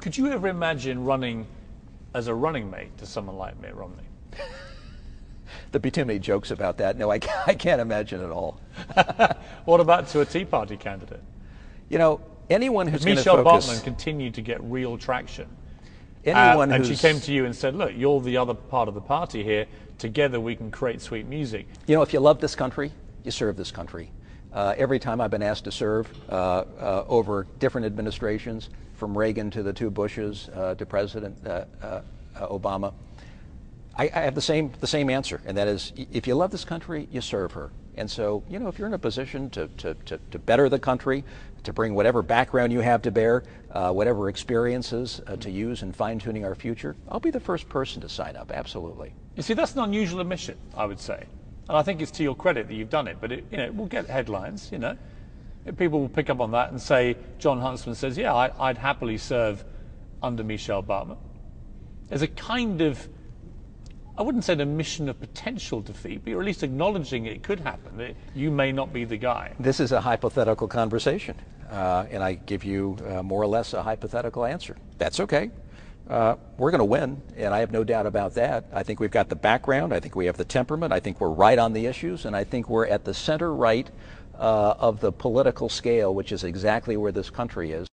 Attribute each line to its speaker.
Speaker 1: Could you ever imagine running as a running mate to someone like Mitt Romney?
Speaker 2: There'd be too many jokes about that. No, I can't, I can't imagine at all.
Speaker 1: what about to a Tea Party candidate?
Speaker 2: You know, anyone who's going to
Speaker 1: Michele
Speaker 2: focus...
Speaker 1: Bachmann continued to get real traction.
Speaker 2: Anyone
Speaker 1: uh, and she came to you and said, look, you're the other part of the party here. Together we can create sweet music.
Speaker 2: You know, if you love this country, you serve this country. Uh, every time I've been asked to serve uh, uh, over different administrations, from Reagan to the two Bushes uh, to President uh, uh, Obama, I, I have the same the same answer, and that is, if you love this country, you serve her. And so, you know, if you're in a position to, to, to, to better the country, to bring whatever background you have to bear, whatever experiences to use in fine tuning our future, I'll be the first person to sign up. Absolutely.
Speaker 1: You see, that's an unusual admission, I would say. And I think it's to your credit that you've done it. But it, you know, it will get headlines, you know. People will pick up on that and say, Jon Huntsman says, yeah, I, I'd happily serve under Michele Bachmann. There's a kind of, I wouldn't say an admission of potential defeat, but you're at least acknowledging it could happen, that you may not be the guy.
Speaker 2: This is a hypothetical conversation, uh, and I give you uh, more or less a hypothetical answer. That's okay. Uh, we're going to win, and I have no doubt about that. I think we've got the background. I think we have the temperament. I think we're right on the issues, and I think we're at the center right uh, of the political scale, which is exactly where this country is.